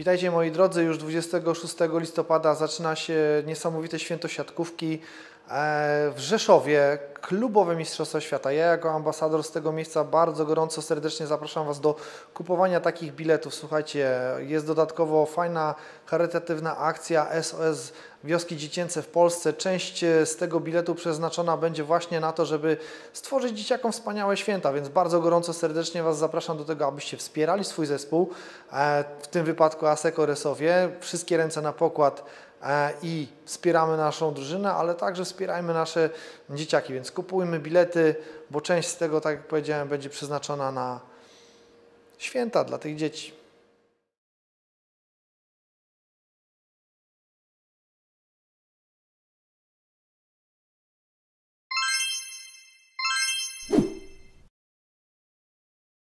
Witajcie moi drodzy, już 26 listopada zaczyna się niesamowite święto siatkówki w Rzeszowie, klubowe Mistrzostwa Świata. Ja jako ambasador z tego miejsca bardzo gorąco, serdecznie zapraszam Was do kupowania takich biletów. Słuchajcie, jest dodatkowo fajna, charytatywna akcja SOS Wioski Dziecięce w Polsce. Część z tego biletu przeznaczona będzie właśnie na to, żeby stworzyć dzieciakom wspaniałe święta, więc bardzo gorąco, serdecznie Was zapraszam do tego, abyście wspierali swój zespół, e, w tym wypadku Aseko Resowie. Wszystkie ręce na pokład e, i wspieramy naszą drużynę, ale także wspierajmy nasze dzieciaki, więc kupujmy bilety, bo część z tego, tak jak powiedziałem, będzie przeznaczona na święta dla tych dzieci.